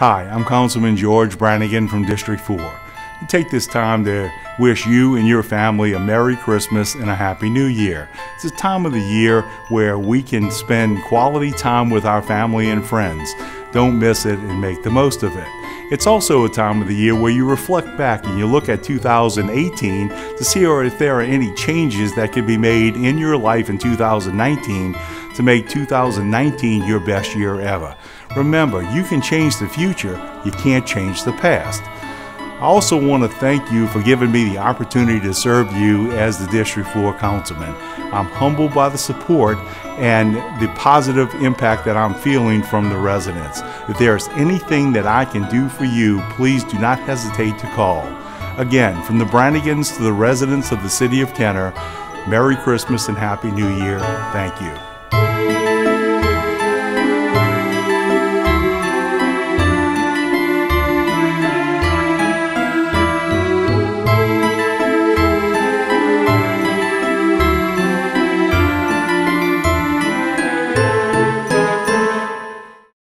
Hi, I'm Councilman George Branigan from District 4. I take this time to wish you and your family a Merry Christmas and a Happy New Year. It's a time of the year where we can spend quality time with our family and friends. Don't miss it and make the most of it. It's also a time of the year where you reflect back and you look at 2018 to see if there are any changes that could be made in your life in 2019 to make 2019 your best year ever. Remember, you can change the future, you can't change the past. I also want to thank you for giving me the opportunity to serve you as the District 4 Councilman. I'm humbled by the support and the positive impact that I'm feeling from the residents. If there's anything that I can do for you, please do not hesitate to call. Again, from the Branigans to the residents of the City of Kenner, Merry Christmas and Happy New Year. Thank you. Música